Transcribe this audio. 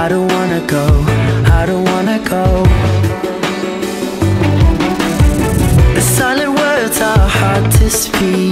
I don't wanna go, I don't wanna go. The silent words are hard to speak.